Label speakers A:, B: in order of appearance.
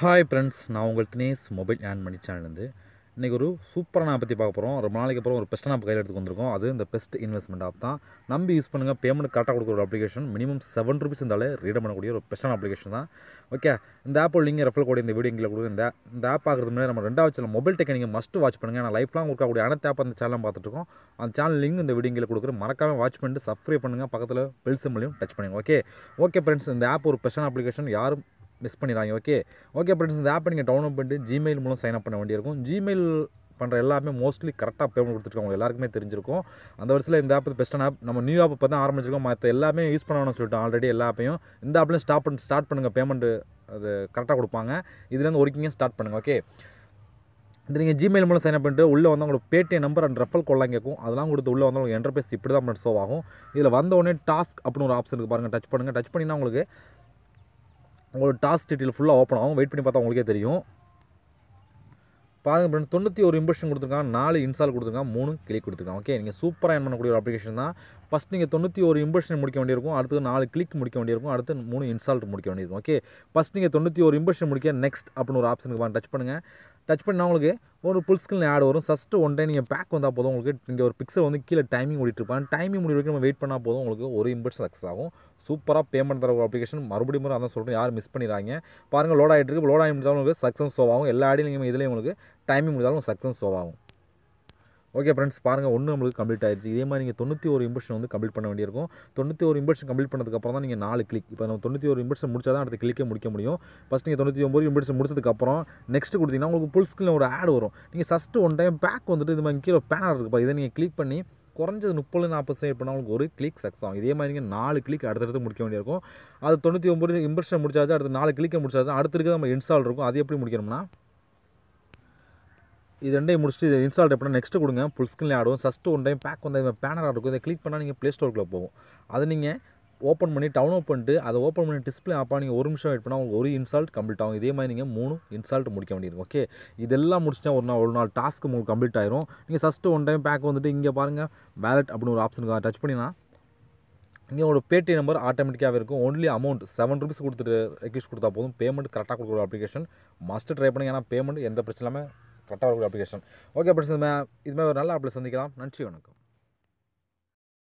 A: Hi friends நான் உங்கள் Dinesh mobile on பண்ணி சேனல்லேருந்து இன்றைக்கி ஒரு சூப்பரான ஆப் பற்றி பார்க்க போகிறோம் ரொம்ப நாளைக்கு அப்புறம் ஒரு பெஸ்ட்டான ஆப் கையில் எடுத்து வந்திருக்கோம். அது இந்த பெஸ்ட் இன்வெஸ்ட்மெண்ட் ஆப் தான். நம்பி யூஸ் பண்ணுங்கள் பேமெண்ட் கரெக்டாக கொடுக்குற ஒரு அப்ளிகேஷன் மினிமம் செவன் ருபீஸ் இருந்தாலே ரீட் பண்ணக்கூடிய ஒரு பெஸ்ட்டான அப்ளிகேஷன் தான். ஓகே இந்த ஆப்போட லிங்க் ரெஃபர் கோடி இந்த வீடியோ இங்கே கொடுக்குற இந்த இந்த ஆப் பார்க்குறது முன்னாடி நம்ம ரெண்டாவது சேனல் மொபைல் டெக்கை நீங்கள் மஸ்ட் வாட்ச் பண்ணுங்கள் நான் லைஃப் லாங் இருக்கக்கூடிய அனைத்து ஆப் அந்த சேனல் பார்த்துட்டுருக்கோம் அந்த சேனல் லிங்க் இந்த வீடியோ இங்கே கொடுக்குற மறக்காம வாட்ச் பண்ணிட்டு சப்ஸ்கிரைப் பண்ணுங்கள் பக்கத்தில் பெல் சிம்பிளையும் டச் பண்ணுங்க. ஓகே ஓகே ஃப்ரெண்ட்ஸ் இந்த ஆப் ஒரு பெஸ்ட்டான அப்ளிகேஷன் யாரும் மிஸ் பண்ணிடுறாங்க. ஓகே ஓகே ஃப்ரெண்ட்ஸ் இந்த ஆப்பை நீங்கள் டவுன்லோட் பண்ணிட்டு ஜிமெயில் மூலம் சைன் அப் பண்ண வேண்டியிருக்கும். ஜிமெயில் பண்ணுற எல்லாமே மோஸ்ட்லி கரெக்டாக பேமெண்ட் கொடுத்துருக்காங்க எல்லாருக்குமே தெரிஞ்சிருக்கும். அந்த வருஷத்தில் இந்த ஆப் பெஸ்ட்டான ஆப் நம்ம நியூ ஆப் இப்போ தான் ஆரம்பிச்சிருக்கோம். மற்ற எல்லாமே யூஸ் பண்ணணும்னு சொல்லிட்டு ஆல்ரெடி எல்லா ஆப்பையும் இந்த ஆப்லேயும் ஸ்டாப் பண்ணி ஸ்டார்ட் பண்ணுங்கள் பேமெண்ட்டு அது கரெக்டாக கொடுப்பாங்க. இதுலேருந்து ஒர்க்கிங்கே ஸ்டார்ட் பண்ணுங்கள் ஓகே இது நீங்கள் ஜிமெயில் மூலம் சைன் அப் பண்ணிட்டு உள்ளே வந்து உங்களுக்கு பேடிஎம் நம்பர் அண்ட் ரெஃபல் கொள்ளலாம் கேட்கும். அதெல்லாம் கொடுத்து உள்ளே வந்து உங்களுக்கு என்டர்பிரைஸ் இப்படி தான் ஷோ ஆகும். இதில் வந்த உடனே டாஸ்க் அப்படின்னு ஒரு ஆப்ஷன் இருக்குது பாருங்கள் டச் பண்ணுங்கள் டச் பண்ணினா உங்களுக்கு உங்களோட டாஸ்க் டீட்டெயில் ஃபுல்லாக ஓப்பன் ஆகும். வெயிட் பண்ணி பார்த்தா உங்களுக்கே தெரியும். பாருங்கள் ஃப்ரெண்ட் தொண்ணூற்றி ஒரு இம்ப்ரெஷன் கொடுத்துருக்காங்க. நாலு இன்ஸ்டால் கொடுத்துருக்காங்க. மூணு கிளிக் கொடுத்துருக்காங்க. ஓகே நீங்கள் சூப்பராக என் பண்ணக்கூடிய ஒரு அப்ளிகேஷன் தான். ஃபஸ்ட் நீங்கள் தொண்ணூற்றி ஒரு இம்ப்ரெஷன் முடிக்க வேண்டியிருக்கும். அடுத்து நாலு கிளிக் முடிக்க வேண்டியிருக்கும். அடுத்து மூணு இன்ஸ்டால் முடிக்க வேண்டியிருக்கும். ஓகே ஃபஸ்ட் நீங்கள் தொண்ணூற்றி ஒரு இம்ப்ரெஷன் முடிக்க நெக்ஸ்ட் அப்படின்னு ஒரு ஆப்ஷனுக்கு வாங்க டச் பண்ணுங்கள் டச் பண்ணால் உங்களுக்கு ஒரு புல் ஸ்கில் ஆட் வரும். ஃபஸ்ட்டு ஒன் டைம் நீங்கள் பேக் வந்தால் போதும் உங்களுக்கு. இங்கே ஒரு பிக்சர் வந்து கீழே டைமிங் ஓடிட்டுருப்பாங்க டைமிங் முடிவு வரைக்கும் நம்ம வெயிட் பண்ணால் போதும் உங்களுக்கு ஒரு இம்ப்ரெஷன் சக்ஸஸ் ஆகும். சூப்பராக பேமெண்ட் தர ஒரு அப்ளிகேஷன் மறுபடியும் முறை அதான் சொல்கிறேன் யாரும் மிஸ் பண்ணிடுறாங்க பாருங்கள் லோட் ஆகிட்டு இருக்கு. லோட் ஆகி முடிஞ்சாலும் உங்களுக்கு சக்ஸஸ் ஷோ ஆகும். எல்லா ஆடியும் நீங்கள் இதிலே உங்களுக்கு டைமிங் முடிஞ்சாலும் சக்ஸஸ் ஷோ ஆகும். ஓகே ஃப்ரெண்ட்ஸ் பாருங்கள் ஒன்று நம்மளுக்கு கம்ப்ளீட் ஆயிடுச்சு. இதே மாதிரி நீங்கள் தொண்ணூற்றி ஒரு இம்பர்ஷன் வந்து கம்ப்ளீட் பண்ண வேண்டியிருக்கும். தொண்ணூற்றி ஒரு இம்பர்ஷன் கம்ப்ளீட் பண்ணதுக்கப்புறம் தான் நீங்கள் நாலு கிளிக் இப்போ நம்ம தொண்ணூற்றி ஒரு இம்பர்ஷன் முடிச்சா தான் அடுத்த கிளிக்கே முடிக்க முடியும். ஃபஸ்ட் நீங்கள் தொண்ணூற்றி ஒம்பது இம்பர்ஷன் முடிச்சதுக்கப்புறம் நெக்ஸ்ட் கொடுத்தீங்கன்னா உங்களுக்கு ஃபுல் ஸ்கில் ஒரு ஆட் வரும். நீங்கள் ஃபஸ்ட்டு ஒன் டைம் பேக் வந்துட்டு இது மாதிரி கீழே பேனர் இருக்குப்பா இதை நீங்கள் கிளிக் பண்ணி குறைஞ்சது முப்பது நாற்பது சைட் பண்ணால் உங்களுக்கு ஒரு கிளிக் சக்ஸ் ஆகும். இதே மாதிரி நீங்கள் நாலு கிளிக் அடுத்தடுத்து முடிக்க வேண்டியிருக்கும். அது தொண்ணூற்றி ஒம்பது இம்பர்ஷன் முடிச்சாச்சு அடுத்து நாலு கிளிக்கை முடிச்சாச்சு அடுத்து இருக்கிறது நம்ம இன்ஸ்டால் இருக்கும். அது எப்படி முடிக்கணும்னா இது ரெண்டையும் முடிச்சுட்டு இதை இன்ஸ்டால் எப்படின்னா நெக்ஸ்ட்டு கொடுங்க. ஃபுல் ஸ்கிரீனில் ஆடும். ஃபஸ்ட்டு ஒன் டைம் பேக் வந்து பேனராக இருக்கும். இதை கிளிக் பண்ணால் நீங்கள் ப்ளே ஸ்டோருக்குள்ளே போகும். அதை நீங்கள் ஓப்பன் பண்ணி டவுன் ஓப் பண்ணிட்டு அதை ஓப்பன் பண்ணி டிஸ்பிளே ஆப்பா நீங்கள் ஒரு நிமிஷம் வெயிட் பண்ணால் உங்களுக்கு ஒரு இன்சால்ட் கம்ப்ளீட் ஆகும். இதே மாதிரி நீங்கள் மூணு இன்சால்ட் முடிக்க வேண்டியிருக்கும். ஓகே இதெல்லாம் முடிச்சிட்டா ஒரு நாள் ஒரு நாள் டாஸ்க்கு உங்களுக்கு கம்ப்ளீட் ஆயிரும். நீங்கள் ஃபஸ்ட்டு ஒன் டைம் பேக் வந்துட்டு இங்கே பாருங்கள் வேலட் அப்படின்னு ஒரு ஆப்ஷனுக்கு டச் பண்ணினா இங்கே ஒரு பேடி நம்பர் ஆட்டோமேட்டிக்காகவே இருக்கும். ஒன்லி அமௌண்ட் செவன் ருபீஸ் கொடுத்துட்டு ரெக்யூஸ் கொடுத்தா போதும். பேமெண்ட் கரெக்டாக கொடுக்குற அப்ளிகேஷன் மஸ்ட்டு ட்ரை பண்ணுங்க. ஏன்னா பேமெண்ட் எந்த பிரச்சனை இல்லாமல் கரெக்டாக இருக்கிற அப்ளிகேஷன் ஓகே பிரச்சனை இது மாதிரி ஒரு நல்ல ஆப்பில் சந்திக்கலாம். நன்றி வணக்கம்.